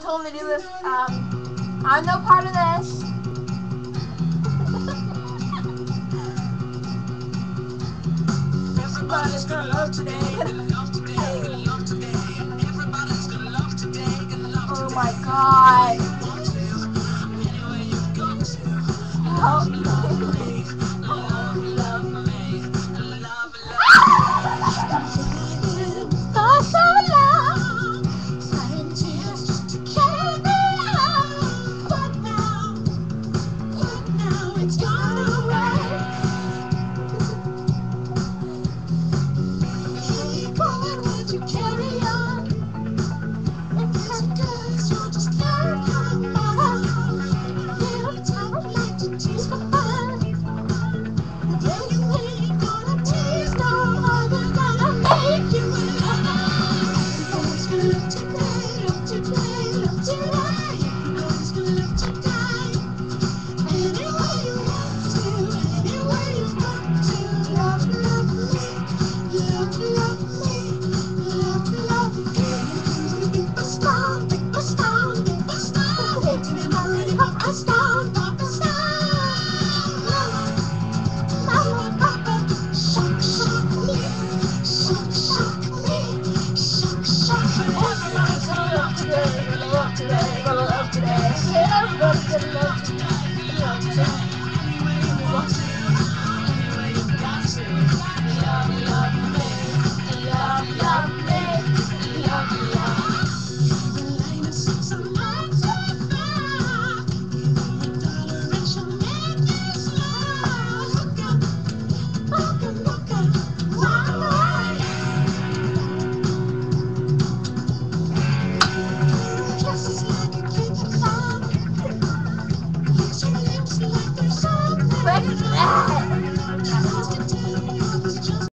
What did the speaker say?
told me to do this. Um, I'm no part of this. Everybody's gonna love today. Gonna love today. Gonna love today. Everybody's gonna love today. Gonna love oh today. Oh my god. love today, gonna love today, gonna love today.